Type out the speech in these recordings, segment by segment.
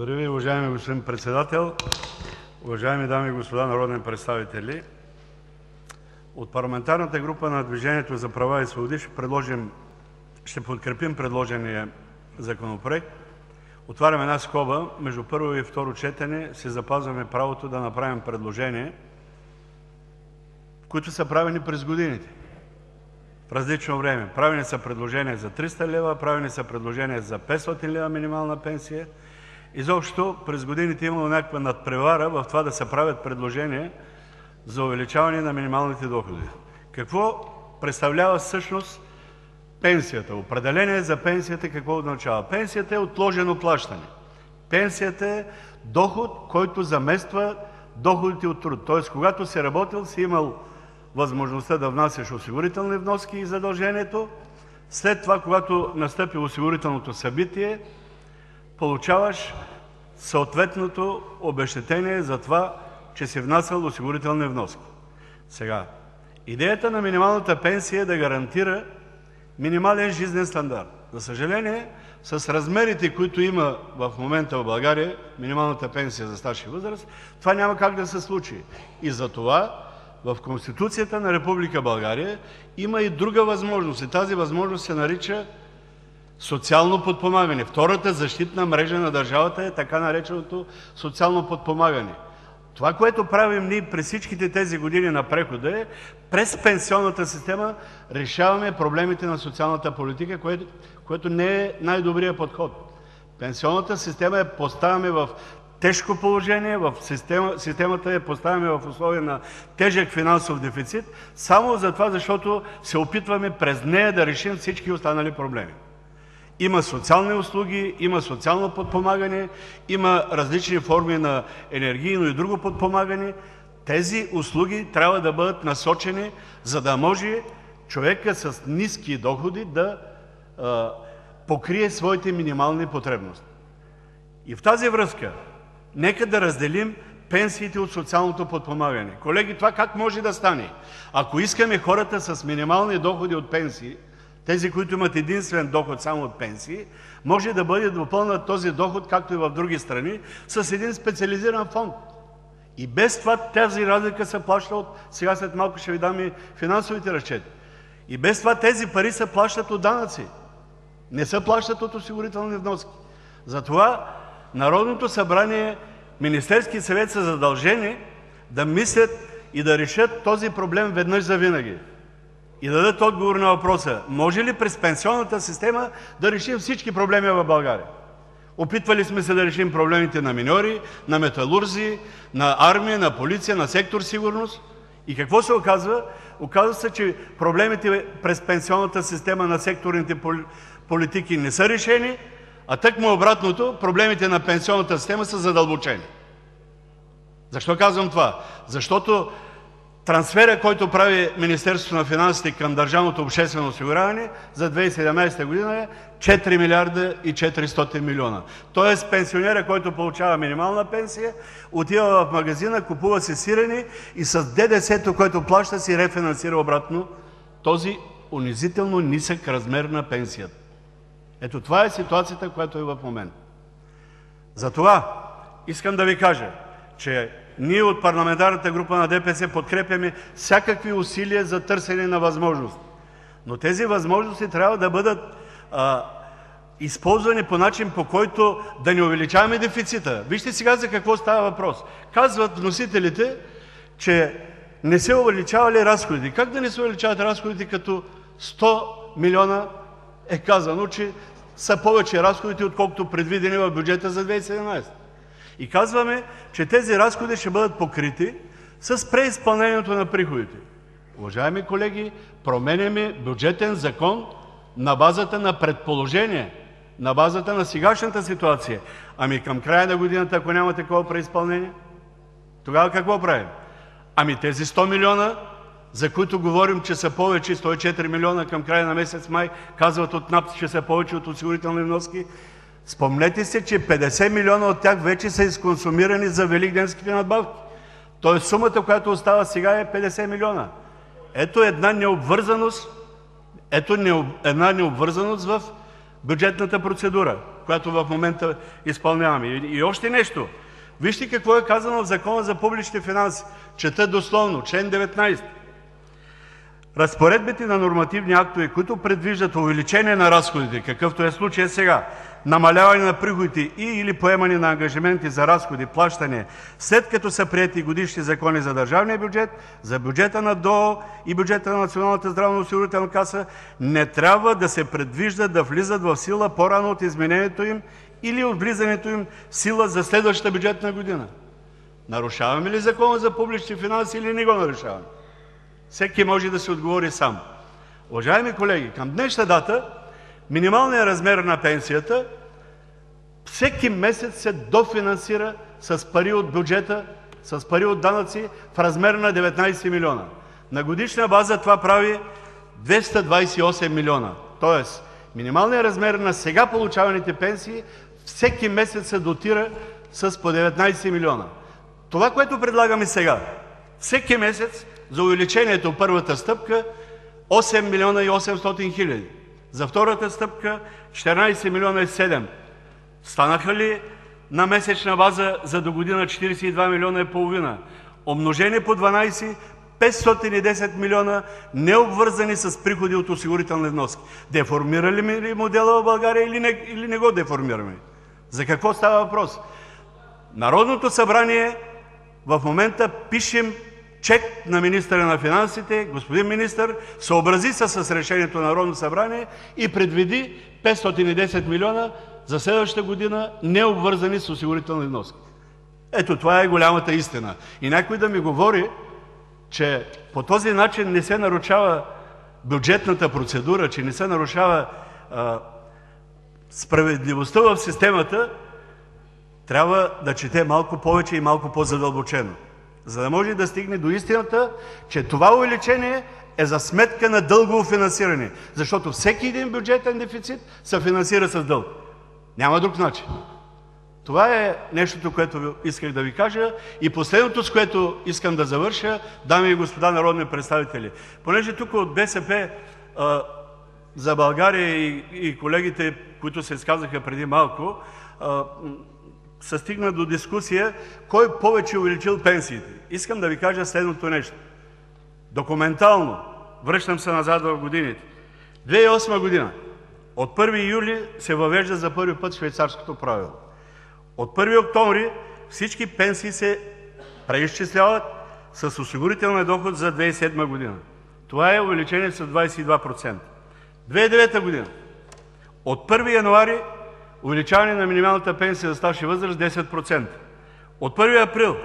Благодаря Ви, уважаеми господин Председател. Уважаеми дами и господа народни представители! От парламентарната група на Движението за права и свободи ще подкрепим предложения Законопроект. Отварям една скоба – между първо и второ четене си запазваме правото да направим предложения, които са правени през годините в различно време. Правени са предложения за 300 лв., правени са предложения за 500 лв. минимална пенсия. Изобщо през годините е имало някаква надпревара в това да се правят предложения за увеличаване на минималните доходи. Какво представлява всъщност пенсията? Определение за пенсията какво означава? Пенсията е отложено плащане. Пенсията е доход, който замества доходите от труд. Тоест, когато си работил, си имал възможността да внасяш осигурителни вноски и задължението, след това, когато настъпи осигурителното събитие, получаваш съответното обезщетение за това, че си внасял осигурителни вноски. Идеята на минималната пенсия е да гарантира минимален жизнен стандарт. За съжаление, с размерите, които има в момента в България минималната пенсия за стаж и възраст, това няма как да се случи. Затова в Конституцията на Република България има и друга възможност и тази възможност се нарича „социално подпомагане“. Втората защитна мрежа на държавата е така нареченото „социално подпомагане“. Това, което правим ние през всичките тези години на прехода, е през пенсионната система решаваме проблемите на социалната политика, което не е най-добрият подход. Пенсионната система я поставяме в тежко положение, системата я поставяме в условия на тежък финансов дефицит само защото се опитваме през нея да решим всички останали проблеми. Има социални услуги, има социално подпомагане, има различни форми на енергийно и друго подпомагане. Тези услуги трябва да бъдат насочени, за да може човекът с ниски доходи да покрие своите минимални потребности. В тази връзка нека да разделим пенсиите от социалното подпомагане. Колеги, това как може да стане? Ако искаме хората с минимални доходи от пенсии, тези, които имат единствен доход само от пенсии, може да бъде допълнен този доход, както и в други страни, с един специализиран фонд. И без това тази разлика се плаща – сега след малко ще Ви дам и финансовите разчети, и без това тези пари се плащат от данъци, не се плащат от осигурителни вноски. Затова Народното събрание, Министерският съвет са задължени да мислят и да решат този проблем веднъж завинаги и да дадат отговор на въпроса: може ли през пенсионната система да решим всички проблеми в България? Опитвали сме се да решим проблемите на миньори, на металурзи, на армия, на полиция, на сектор „Сигурност“. И какво се оказва? Оказва се, че проблемите през пенсионната система на секторните политики не са решени, а тъкмо обратното – проблемите на пенсионната система са задълбочени. Защо казвам това? Защото трансферът, който прави Министерството на финансите към държавното обществено осигуряване за 2017 г., е 4 милиарда и 400 милиона. Тоест пенсионерът, който получава минимална пенсия, отива в магазина, купува си сирене и с ДДС-то, което плаща, си рефинансира обратно този унизително нисък размер на пенсията. Ето това е ситуацията, която е в момента. Затова искам да Ви кажа, че ние от парламентарната група на ДПС подкрепяме всякакви усилия за търсене на възможности, но тези възможности трябва да бъдат използвани по начин, по който да не увеличаваме дефицита. Вижте сега за какво става въпрос. Казват вносителите, че не се увеличавали разходите. Как да не се увеличават разходите, като 100 милиона е казано, че са повече разходите, отколкото предвидени в бюджета за 2017 г.? И казваме, че тези разходи ще бъдат покрити с преизпълнението на приходите. Уважаеми колеги, променяме бюджетен закон на базата на предположение, на базата на сегашната ситуация. Ами към края на годината, ако няма такова преизпълнение, тогава какво правим? Ами тези 100 милиона, за които говорим, че са повече – 104 милиона към края на месец май, казват от НАП, че са повече от осигурителни вноски, спомнете си, че 50 милиона от тях вече са изконсумирани за великденските надбавки. Тоест сумата, която остава сега, е 50 милиона. Ето една необвързаност в бюджетната процедура, която в момента изпълняваме. И още нещо. Вижте какво е казано в Закона за публичните финанси. Чета дословно чл. 19: „Разпоредбите на нормативни актове, които предвиждат увеличение на разходите, какъвто е случаят сега, намаляване на приходите и/или поемане на ангажименти за разходи, плащания, след като са приети годишни закони за държавния бюджет, за бюджета на ДОО и бюджета на Националната здравноосигурителна каса, не трябва да се предвижда да влизат в сила по-рано от изменението им или от влизането им в сила за следващата бюджетна година“. Нарушаваме ли Закона за публичните финанси, или не го нарушаваме? Всеки може да си отговори сам. Уважаеми колеги, към днешна дата минималният размер на пенсията всеки месец се дофинансира с пари от бюджета, с пари от данъци в размер на 19 милиона. На годишна база това прави 228 милиона, тоест минималният размер на сега получаваните пенсии всеки месец се дотира с по 19 милиона. Това, което предлагаме сега – всеки месец за увеличението, първата стъпка – 8 милиона и 800 хиляди, за втората стъпка – 14 милиона и 7. Станаха ли на месечна база за догодина 42 милиона и половина? Умножени по 12 – 510 милиона, необвързани с приходи от осигурителни вноски. Деформираме ли модела в България, или не го деформираме? За какво става въпрос? Народното събрание в момента пишем чек на министъра на финансите: „Господин Министър, съобрази се с решението на Народното събрание и предвиди 510 милиона за следващата година, необвързани с осигурителни вноски“. Ето това е голямата истина. И някой да ми говори, че по този начин не се нарушава бюджетната процедура, че не се нарушава справедливостта в системата, трябва да чете малко повече и малко по-задълбочено, за да може да стигне до истината, че това увеличение е за сметка на дългово финансиране, защото всеки един бюджетен дефицит се финансира с дълг. Няма друг начин. Това е нещото, което исках да Ви кажа. И последното, с което искам да завърша, дами и господа народни представители, понеже тук от „БСП за България“ и колегите, които се изказаха преди малко, се стигна до дискусия кой повече увеличил пенсиите. Искам да Ви кажа следното нещо. Документално, връщам се назад в годините, 2008 г. от 1 юли се въвежда за първи път швейцарското правило. От 1 октомври всички пенсии се преизчисляват с осигурителния доход за 2007 г. Това е увеличение с 22%. 2009 г. от 1 януари увеличаване на минималната пенсия за стаж и възраст – 10%. От 1 април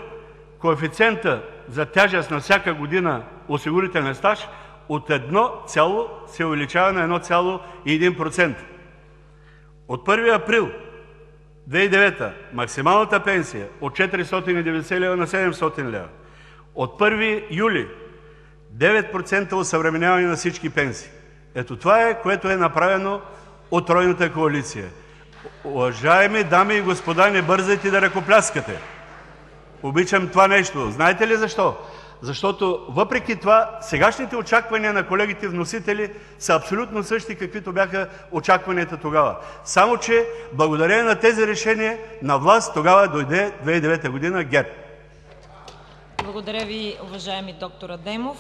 коефициентът за тежест на всяка година осигурителен стаж от 1 се увеличава на 1,1%. От 1 април 2009 г. максималната пенсия от 490 лв. на 700 лв. От 1 юли 9% осъвременяване на всички пенсии. Ето това е, което е направено от Тройната коалиция. Уважаеми дами и господа, не бързайте да ръкопляскате! Обичам това нещо. Знаете ли защо? Защото въпреки това сегашните очаквания на колегите вносители са абсолютно същите, каквито бяха очакванията тогава. Само че благодарение на тези решения на власт тогава дойде 2009 г. ГЕРБ. Благодаря Ви, уважаеми доктор Адемов.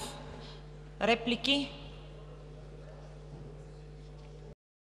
Реплики?